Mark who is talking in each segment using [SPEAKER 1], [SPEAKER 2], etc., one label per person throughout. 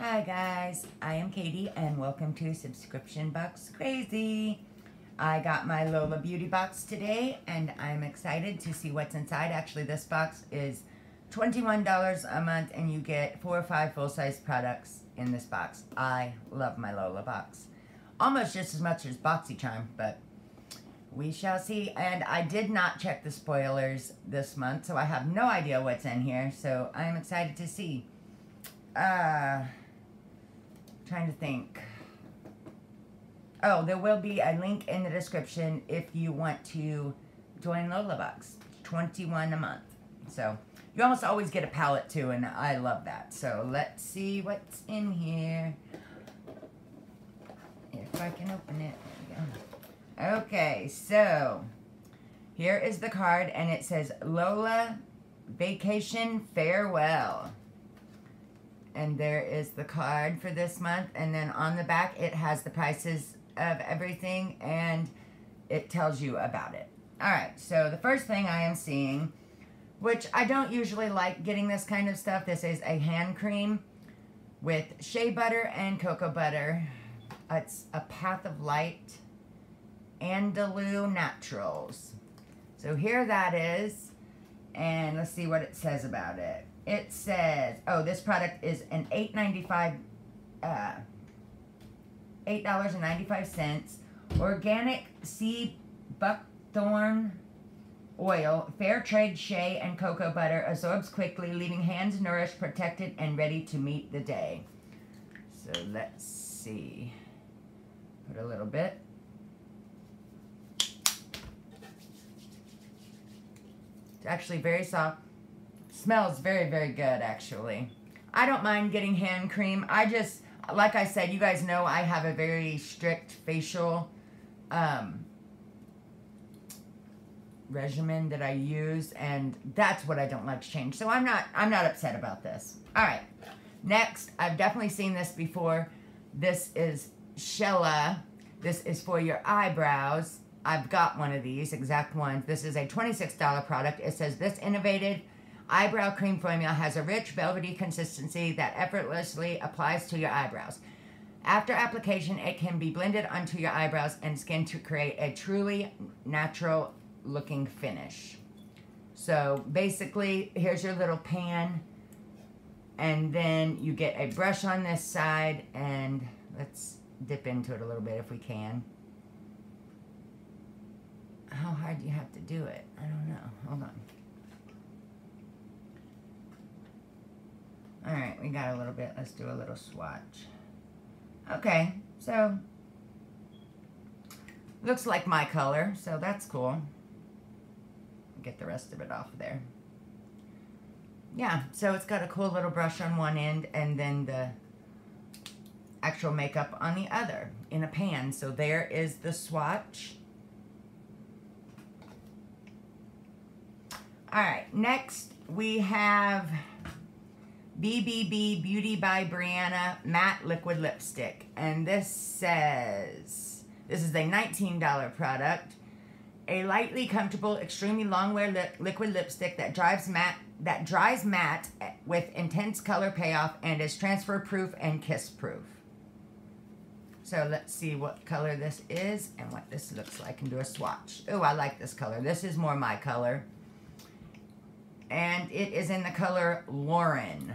[SPEAKER 1] Hi guys, I am Katie and welcome to Subscription Box Crazy. I got my Lola Beauty box today and I'm excited to see what's inside. Actually, this box is $21 a month and you get four or five full-size products in this box. I love my Lola box. Almost just as much as BoxyCharm, but we shall see. And I did not check the spoilers this month, so I have no idea what's in here. So I'm excited to see. Uh, trying to think. Oh, there will be a link in the description if you want to join Lola Box. 21 a month. So you almost always get a palette too, and I love that. So let's see what's in here. If I can open it. Okay, so here is the card, and it says Lola Vacation Farewell. And there is the card for this month, and then on the back it has the prices of everything, and it tells you about it. All right, so the first thing I am seeing, which I don't usually like getting this kind of stuff, this is a hand cream with shea butter and cocoa butter. It's a Path of Light Andalou Naturals. So here that is. And let's see what it says about it. It says, oh, this product is an $8.95, uh, $8.95 organic sea buckthorn oil, fair trade shea and cocoa butter, absorbs quickly, leaving hands nourished, protected, and ready to meet the day. So let's see. Put a little bit. It's actually very soft. Smells very, very good, actually. I don't mind getting hand cream. I just, like I said, you guys know I have a very strict facial um, regimen that I use, and that's what I don't like to change. So I'm not, I'm not upset about this. All right, next, I've definitely seen this before. This is Shella. This is for your eyebrows. I've got one of these exact ones. This is a $26 product. It says this innovative eyebrow cream formula has a rich velvety consistency that effortlessly applies to your eyebrows. After application, it can be blended onto your eyebrows and skin to create a truly natural looking finish. So basically, here's your little pan. And then you get a brush on this side and let's dip into it a little bit if we can how hard do you have to do it? I don't know. Hold on. All right, we got a little bit. Let's do a little swatch. Okay, so looks like my color, so that's cool. Get the rest of it off there. Yeah, so it's got a cool little brush on one end and then the actual makeup on the other in a pan. So there is the swatch. All right, next we have BBB Beauty by Brianna Matte Liquid Lipstick. And this says, this is a $19 product. A lightly comfortable, extremely long wear li liquid lipstick that drives matte that dries matte with intense color payoff and is transfer proof and kiss proof. So let's see what color this is and what this looks like and do a swatch. Oh, I like this color. This is more my color and it is in the color Lauren.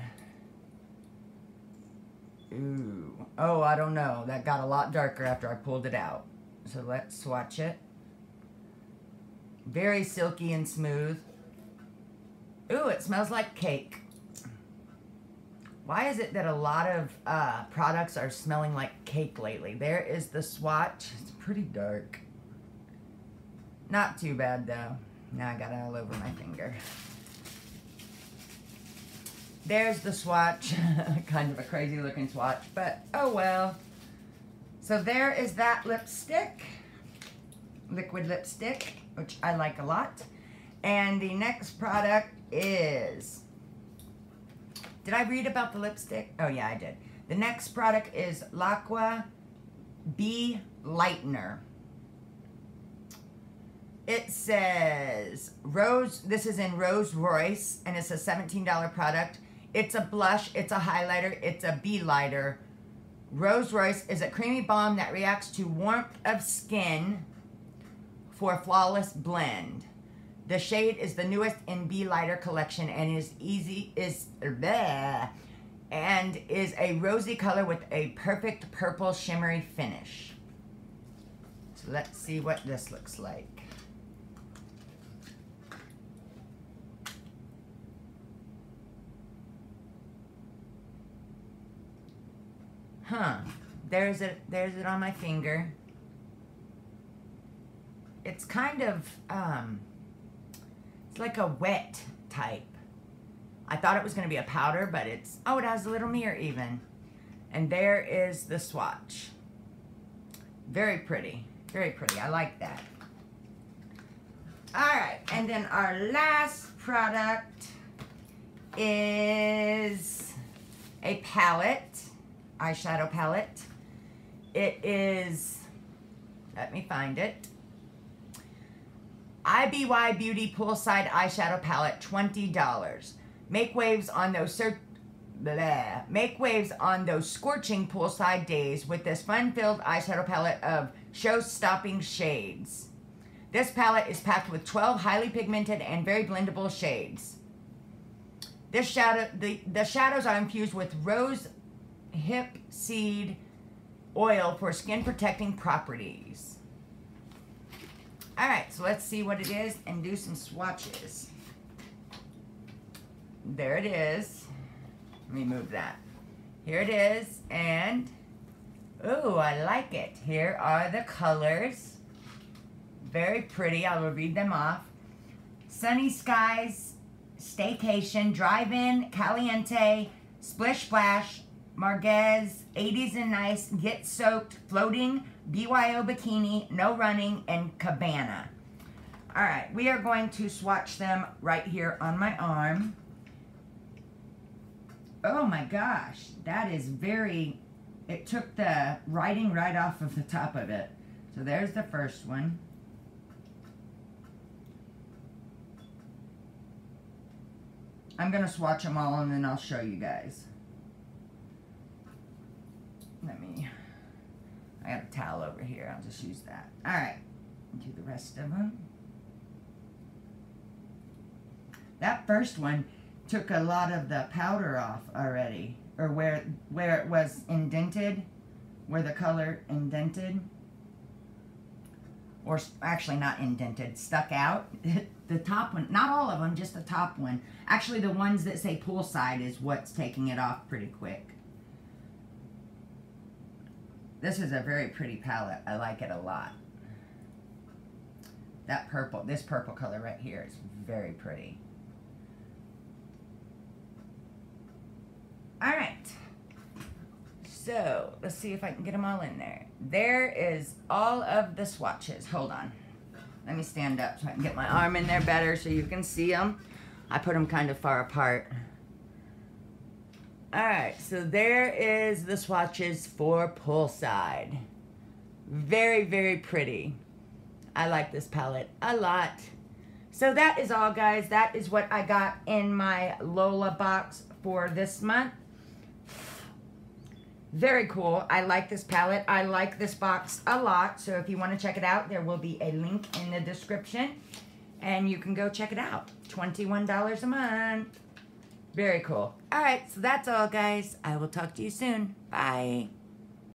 [SPEAKER 1] Ooh. Oh, I don't know. That got a lot darker after I pulled it out. So let's swatch it. Very silky and smooth. Ooh, it smells like cake. Why is it that a lot of uh, products are smelling like cake lately? There is the swatch. It's pretty dark. Not too bad, though. Now I got it all over my finger. There's the swatch. kind of a crazy looking swatch, but oh well. So there is that lipstick. Liquid lipstick, which I like a lot. And the next product is... Did I read about the lipstick? Oh yeah, I did. The next product is L'Aqua B Lightener. It says Rose, this is in Rose Royce, and it's a $17 product. It's a blush, it's a highlighter, it's a bee lighter. Rose Royce is a creamy balm that reacts to warmth of skin for a flawless blend. The shade is the newest in Bee Lighter collection and is easy is bleh, and is a rosy color with a perfect purple shimmery finish. So let's see what this looks like. There's it there's it on my finger. It's kind of um it's like a wet type. I thought it was going to be a powder, but it's, oh, it has a little mirror even. And there is the swatch. Very pretty. Very pretty. I like that. All right. And then our last product is a palette, eyeshadow palette. It is, let me find it. IBY Beauty Poolside Eyeshadow Palette, $20. Make waves on those. Make waves on those scorching poolside days with this fun-filled eyeshadow palette of show-stopping shades. This palette is packed with 12 highly pigmented and very blendable shades. This shadow, the, the shadows are infused with rose hip seed oil for skin protecting properties. All right, so let's see what it is and do some swatches. There it is. Let me move that. Here it is, and, ooh, I like it. Here are the colors. Very pretty, I will read them off. Sunny Skies, Staycation, Drive-In, Caliente, Splish Splash, Marguez, 80s and Nice, Get Soaked, Floating, BYO Bikini, No Running, and Cabana. All right, we are going to swatch them right here on my arm. Oh my gosh, that is very, it took the writing right off of the top of it. So there's the first one. I'm going to swatch them all and then I'll show you guys. Let me I got a towel over here. I'll just use that. All right. Do the rest of them. That first one took a lot of the powder off already. Or where, where it was indented. Where the color indented. Or actually not indented. Stuck out. the top one. Not all of them. Just the top one. Actually the ones that say poolside is what's taking it off pretty quick. This is a very pretty palette. I like it a lot. That purple, this purple color right here is very pretty. All right. So, let's see if I can get them all in there. There is all of the swatches. Hold on. Let me stand up so I can get my arm in there better so you can see them. I put them kind of far apart. All right, so there is the swatches for Poolside. Very, very pretty. I like this palette a lot. So that is all, guys. That is what I got in my Lola box for this month. Very cool. I like this palette. I like this box a lot. So if you want to check it out, there will be a link in the description. And you can go check it out. $21 a month. Very cool. All right, so that's all, guys. I will talk to you soon. Bye.